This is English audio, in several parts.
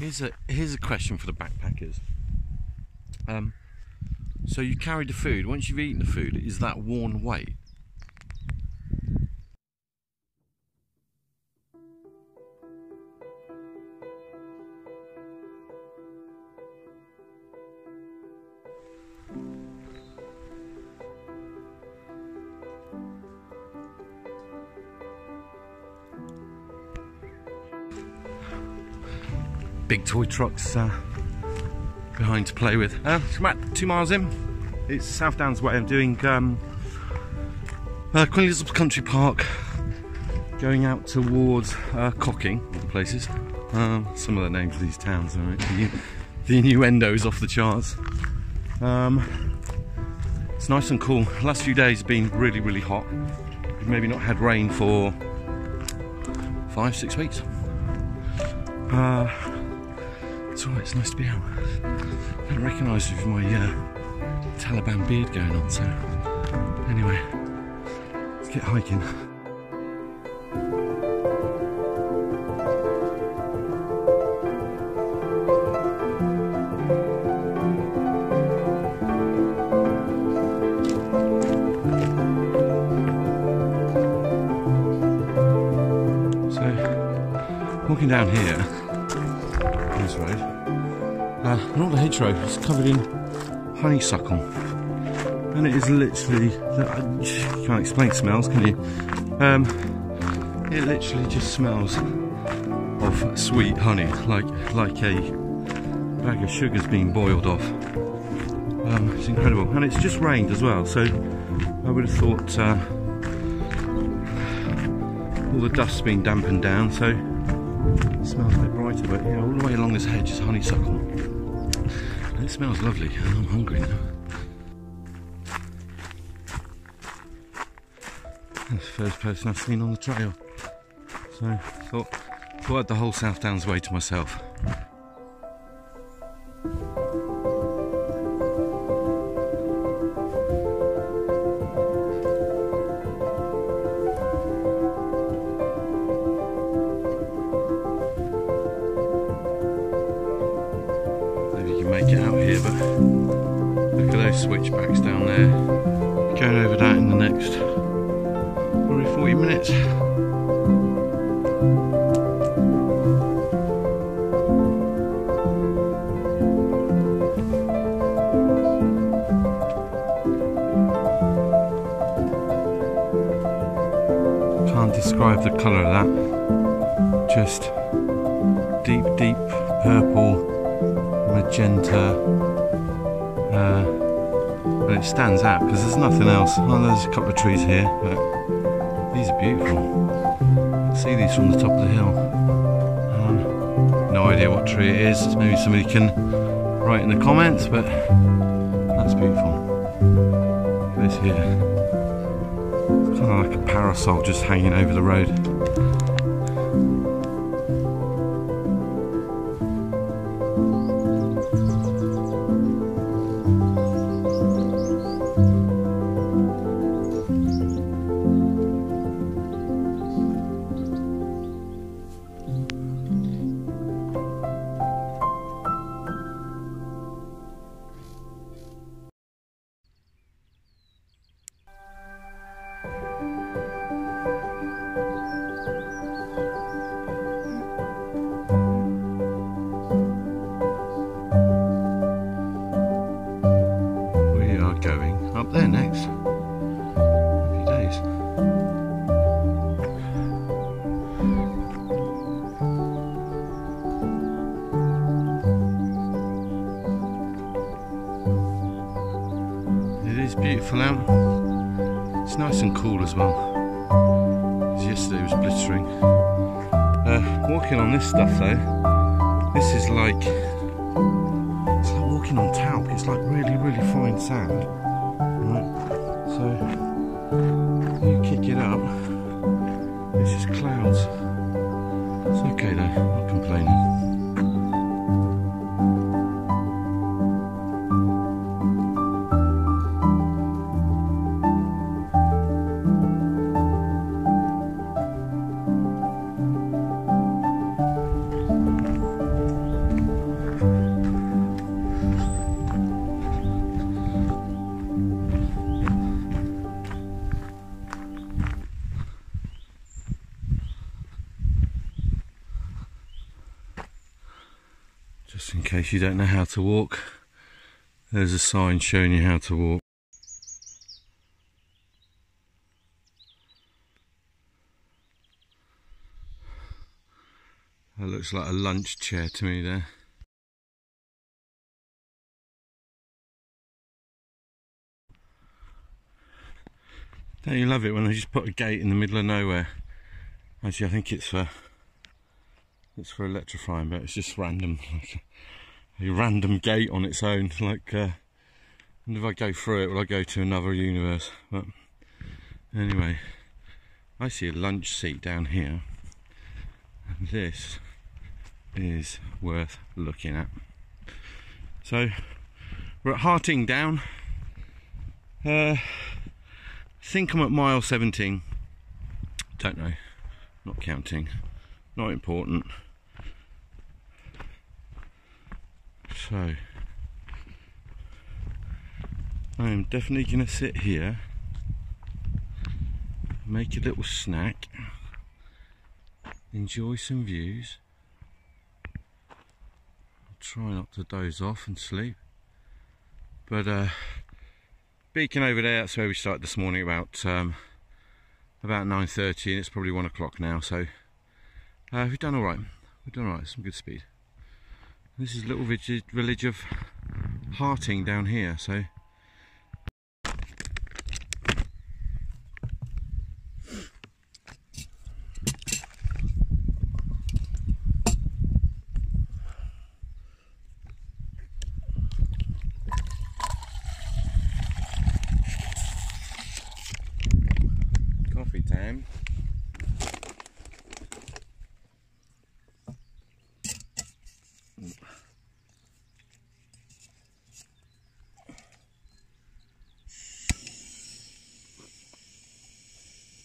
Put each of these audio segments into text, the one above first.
Here's a here's a question for the backpackers. Um, so you carry the food. Once you've eaten the food, is that worn weight? Big toy trucks uh, behind to play with. Uh, it's about two miles in. It's South Downs Way. I'm doing um, uh, Queen Elizabeth Country Park, going out towards uh, Cocking, places. Um, some of the names of these towns, right? the, innuendos off the charts. Um, it's nice and cool. Last few days have been really, really hot. We've maybe not had rain for five, six weeks. Uh, it's alright, it's nice to be out. I don't recognise with my uh, Taliban beard going on, so anyway, let's get hiking. So, walking down here, this road. Uh, not the hedgerow, it's covered in honeysuckle. And it is literally, you can't explain smells, can you? Um, it literally just smells of sweet honey, like like a bag of sugar's been boiled off. Um, it's incredible, and it's just rained as well, so I would have thought uh, all the dust's been dampened down, so it smells a bit brighter, but yeah, all the way along this hedge is honeysuckle. It smells lovely, I'm hungry now. That's the first person I've seen on the trail. So thought, thought I had the whole South Downs way to myself. Switchbacks down there. Going over that in the next probably 40 minutes. Can't describe the colour of that. Just deep, deep purple, magenta. Uh, and it stands out because there's nothing else. Oh, there's a couple of trees here, but these are beautiful. See these from the top of the hill. Um, no idea what tree it is. Maybe somebody can write in the comments, but that's beautiful. This here. It's kind of like a parasol just hanging over the road. Nice and cool as well. yesterday was blistering. Uh, walking on this stuff though, this is like it's like walking on talc. It's like really, really fine sand. Right. So you kick it up. It's just clouds. It's okay though. Not complaining. Case you don't know how to walk, there's a sign showing you how to walk. That looks like a lunch chair to me there. Don't you love it when they just put a gate in the middle of nowhere? Actually, I think it's for it's for electrifying, but it's just random, a random gate on its own. Like, uh, and if I go through it, will I go to another universe? But anyway, I see a lunch seat down here, and this is worth looking at. So we're at Harting Down. Uh, think I'm at mile 17. Don't know. Not counting. Not important. So, I am definitely going to sit here, make a little snack, enjoy some views. Try not to doze off and sleep. But, uh, beacon over there, that's where we started this morning about um, about 9.30 and it's probably 1 o'clock now, so uh, we've done alright. We've done alright, some good speed. This is a little village of Harting down here, so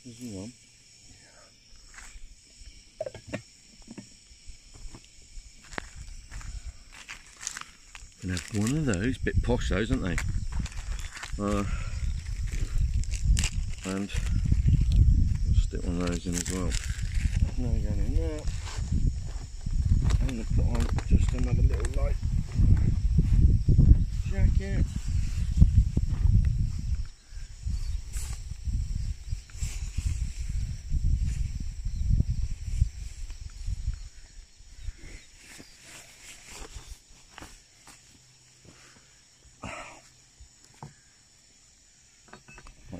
one. Have one of those, bit posh those, aren't they? Uh, and I'll stick one of those in as well. We're going in there. I'm to put on just another little light jacket.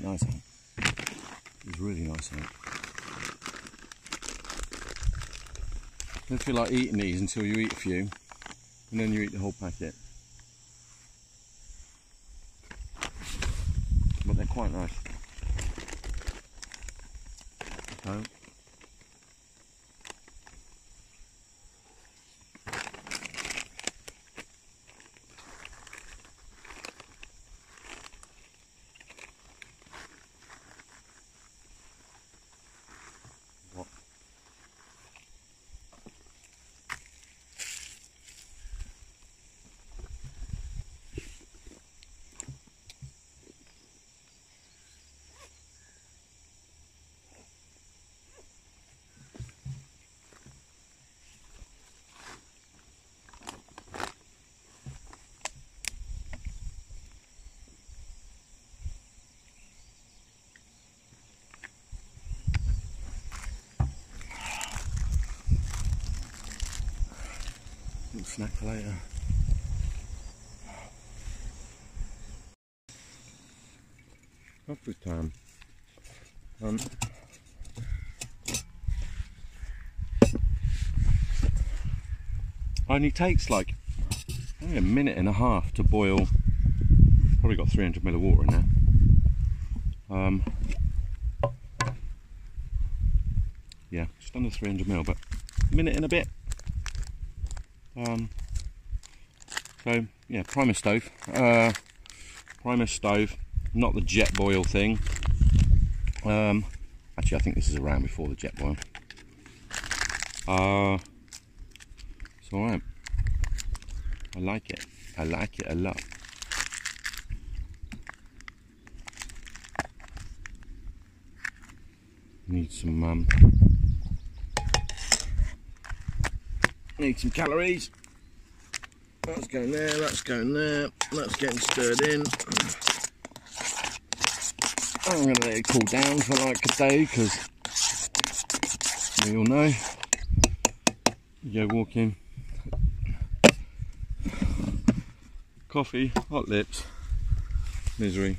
nice out. It Don't feel like eating these until you eat a few and then you eat the whole packet. But they're quite nice. Snack for later. Coffee time. Um, only takes like only a minute and a half to boil. Probably got 300 ml of water in there. Um, yeah, just under 300 ml, but a minute and a bit. Um, so yeah, Primus stove. Uh, Primus stove, not the Jetboil thing. Um, actually, I think this is around before the Jetboil. Uh, it's. I like it. I like it a lot. Need some um, need some calories. That's going there, that's going there, that's getting stirred in. I'm going to let it cool down for like a day because we all know you go walking. Coffee, hot lips, misery.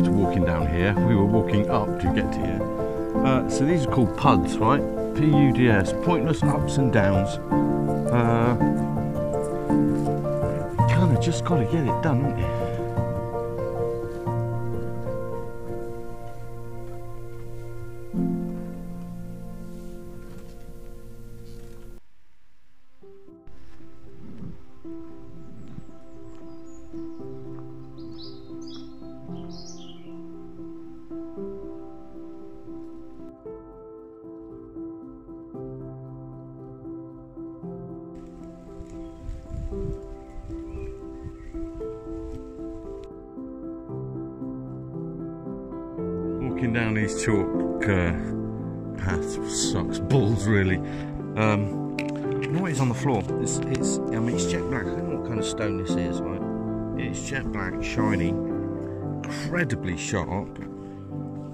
Prior to walking down here, we were walking up to get to here. Uh, so these are called PUDs, right? P-U-D-S, pointless ups and downs. Uh, kind of just got to get it done, walking down these chalk uh, paths sucks balls really. Um, what is on the floor? It's, it's, I mean, it's jet black. I don't know what kind of stone this is, right? It's jet black, shiny, incredibly sharp.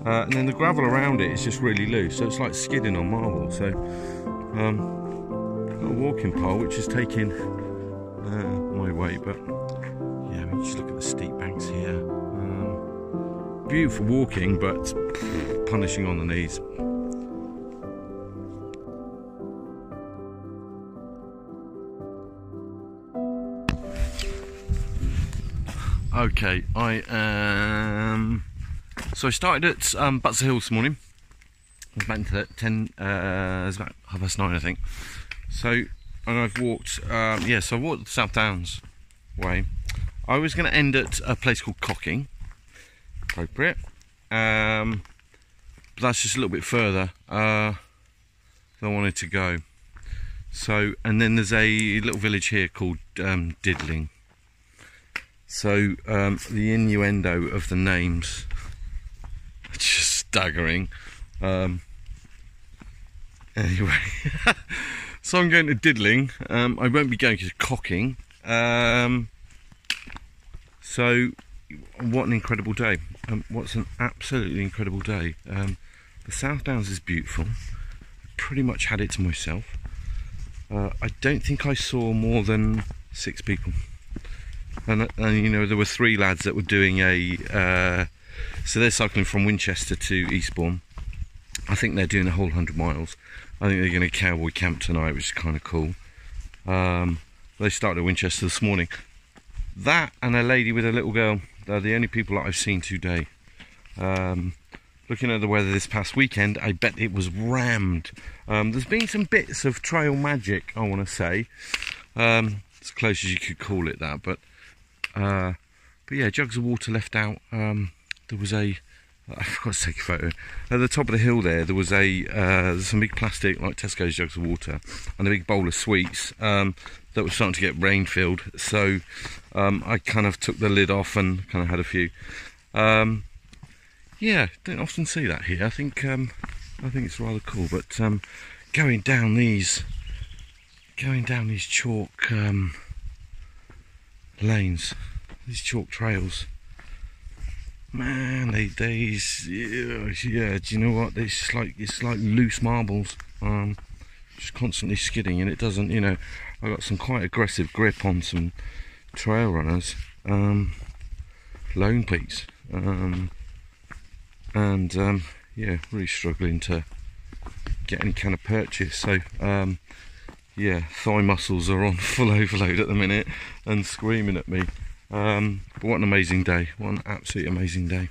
Uh, and then the gravel around it is just really loose, so it's like skidding on marble. So, um, a walking pole which is taking uh, my weight, but beautiful walking, but punishing on the knees. Okay, I am. So I started at um, Butser Hill this morning. I was back at 10, uh, it was about half past nine, I think. So, and I've walked, um, yeah, so I walked South Downs way. I was going to end at a place called Cocking appropriate. Um, but that's just a little bit further uh, than I wanted to go. So, and then there's a little village here called um, Didling. So, um, the innuendo of the names just staggering. Um, anyway, so I'm going to Didling. Um, I won't be going to Cocking. Um, so, what an incredible day. Um, what's an absolutely incredible day. Um, the South Downs is beautiful. I pretty much had it to myself. Uh, I don't think I saw more than six people. And, and, you know, there were three lads that were doing a. Uh, so they're cycling from Winchester to Eastbourne. I think they're doing a whole hundred miles. I think they're going to cowboy camp tonight, which is kind of cool. Um, they started at Winchester this morning. That and a lady with a little girl they're the only people that I've seen today. Um, looking at the weather this past weekend, I bet it was rammed. Um, there's been some bits of trail magic, I want to say. Um, as close as you could call it that, but uh, but yeah, jugs of water left out. Um, there was a I forgot to take a photo. At the top of the hill there, there was a uh, some big plastic like Tesco's jugs of water and a big bowl of sweets um, that was starting to get rain filled. So um, I kind of took the lid off and kind of had a few. Um, yeah, don't often see that here. I think um, I think it's rather cool. But um, going down these, going down these chalk um, lanes, these chalk trails man they these yeah, yeah do you know what it's like it's like loose marbles um just constantly skidding and it doesn't you know i got some quite aggressive grip on some trail runners um Lone Peaks. Um, and um, yeah, really struggling to get any kind of purchase. So um, yeah, thigh muscles are on full overload at the minute and screaming at me. Um, but what an amazing day! What an absolutely amazing day.